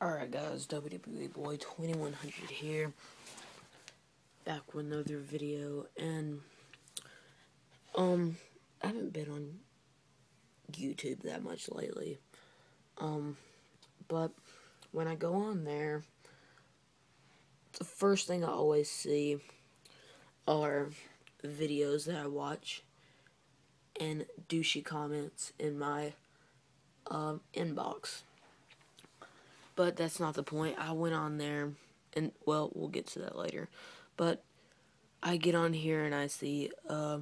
Alright guys, WWE Boy 2100 here, back with another video, and, um, I haven't been on YouTube that much lately, um, but when I go on there, the first thing I always see are videos that I watch, and douchey comments in my, um, inbox but that's not the point. I went on there, and well, we'll get to that later. But I get on here and I see uh,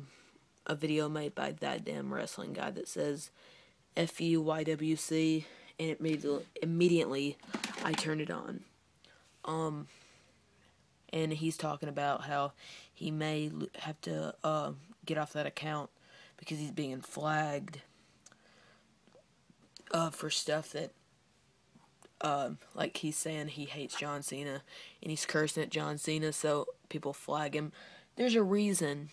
a video made by that damn wrestling guy that says FUYWC, and it made immediately I turned it on. Um, and he's talking about how he may have to uh, get off that account because he's being flagged uh, for stuff that um, like he's saying he hates John Cena and he's cursing at John Cena, so people flag him. There's a reason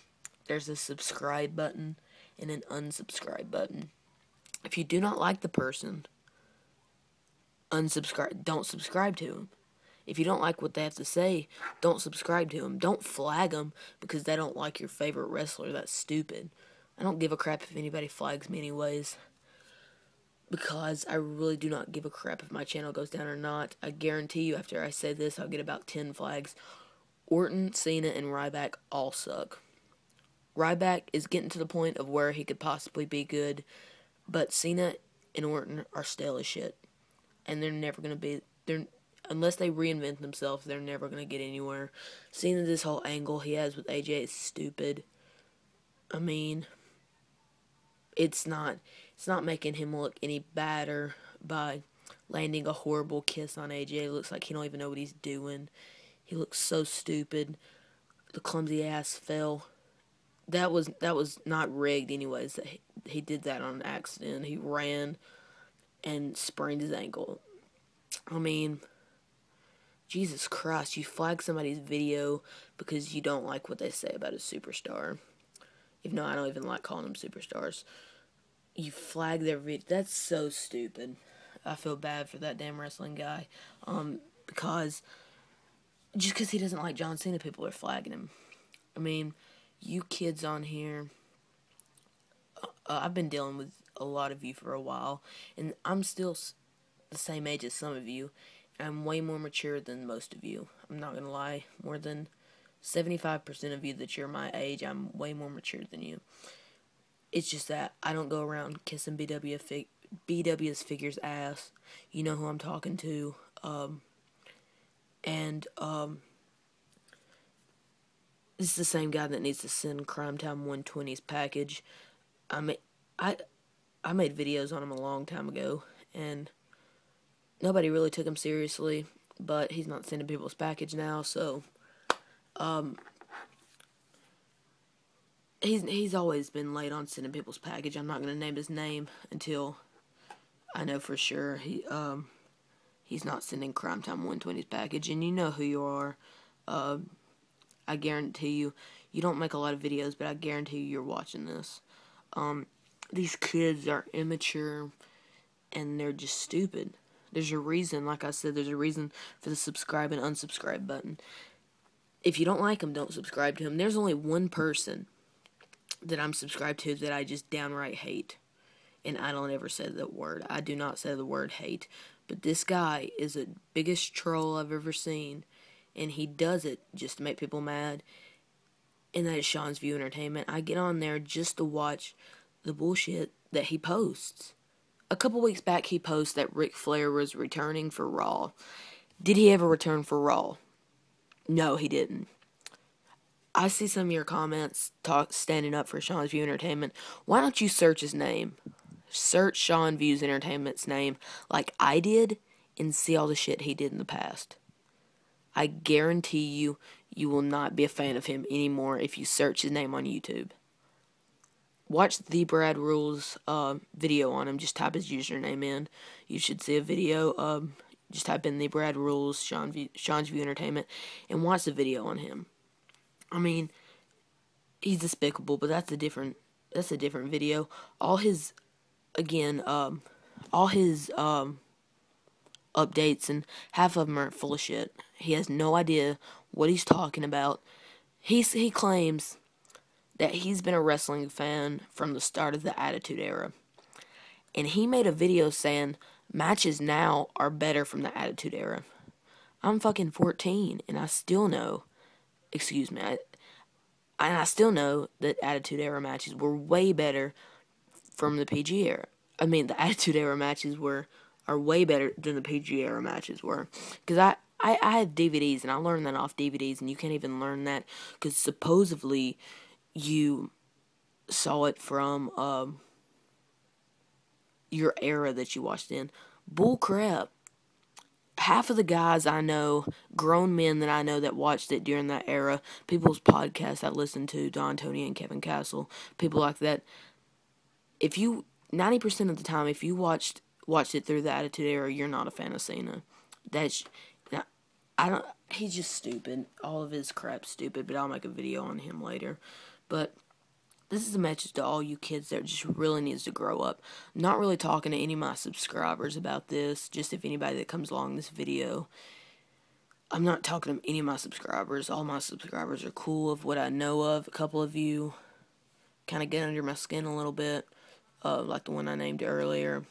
there's a subscribe button and an unsubscribe button. If you do not like the person, unsubscribe. Don't subscribe to him. If you don't like what they have to say, don't subscribe to them. Don't flag them because they don't like your favorite wrestler. That's stupid. I don't give a crap if anybody flags me, anyways because I really do not give a crap if my channel goes down or not. I guarantee you after I say this, I'll get about 10 flags. Orton, Cena, and Ryback all suck. Ryback is getting to the point of where he could possibly be good, but Cena and Orton are stale as shit. And they're never going to be, they're, unless they reinvent themselves, they're never going to get anywhere. Cena, this whole angle he has with AJ is stupid. I mean, it's not it's not making him look any badder by landing a horrible kiss on AJ. It looks like he don't even know what he's doing. He looks so stupid. The clumsy ass fell. That was that was not rigged anyways. He, he did that on accident. He ran and sprained his ankle. I mean, Jesus Christ, you flag somebody's video because you don't like what they say about a superstar. Even though I don't even like calling them superstars you flag their video. That's so stupid. I feel bad for that damn wrestling guy. Um, because just because he doesn't like John Cena, people are flagging him. I mean, you kids on here. Uh, I've been dealing with a lot of you for a while, and I'm still the same age as some of you. I'm way more mature than most of you. I'm not gonna lie. More than 75% of you that you're my age, I'm way more mature than you. It's just that I don't go around kissing BW fig- BW's figures ass. You know who I'm talking to. Um, and um, this is the same guy that needs to send Crime Time 120's package. I made I I made videos on him a long time ago, and nobody really took him seriously. But he's not sending people's package now, so um, he's he's always been late on sending people's package. I'm not gonna name his name until I know for sure he um he's not sending Crime Time 120's package, and you know who you are. Uh, I guarantee you, you don't make a lot of videos, but I guarantee you, you're watching this. Um, these kids are immature, and they're just stupid. There's a reason, like I said, there's a reason for the subscribe and unsubscribe button. If you don't like them, don't subscribe to them. There's only one person that I'm subscribed to that I just downright hate. And I don't ever say the word. I do not say the word hate. But this guy is the biggest troll I've ever seen. And he does it just to make people mad. And that is Sean's View Entertainment. I get on there just to watch the bullshit that he posts. A couple weeks back, he posted that Ric Flair was returning for Raw. Did he ever return for Raw? No, he didn't. I see some of your comments talk standing up for Sean's View Entertainment. Why don't you search his name? Search Sean Views Entertainment's name like I did and see all the shit he did in the past. I guarantee you, you will not be a fan of him anymore if you search his name on YouTube. Watch the Brad Rules uh, video on him. Just type his username in. You should see a video. Um, just type in the Brad Rules Sean View, Sean's View Entertainment and watch the video on him. I mean, he's despicable, but that's a different that's a different video. All his again, um, all his um, updates, and half of them are full of shit. He has no idea what he's talking about. He's, he claims that he's been a wrestling fan from the start of the Attitude Era. And he made a video saying matches now are better from the Attitude Era. I'm fucking 14 and I still know, excuse me, I, and I still know that Attitude Era matches were way better from the PG era. I mean, the Attitude Era matches were are way better than the PG era matches were. Because I, I, I have DVDs and I learned that off DVDs, and you can't even learn that because supposedly you saw it from um, your era that you watched in. Bull crap. Half of the guys I know, grown men that I know that watched it during that era, people's podcasts I listened to, Don Tony and Kevin Castle, people like that. If you ninety percent of the time, if you watched watched it through the Attitude Era, you're not a fan of Cena. That's I don't. He's just stupid. All of his crap's stupid. But I'll make a video on him later. But this is a message to all you kids that just really needs to grow up. not really talking to any of my subscribers about this. Just if anybody that comes along this video. I'm not talking to any of my subscribers. All my subscribers are cool of what I know of. A couple of you kind of get under my skin a little bit. Uh, like the one I named earlier.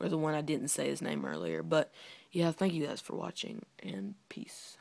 Or the one I didn't say his name earlier. But yeah, thank you guys for watching. And peace.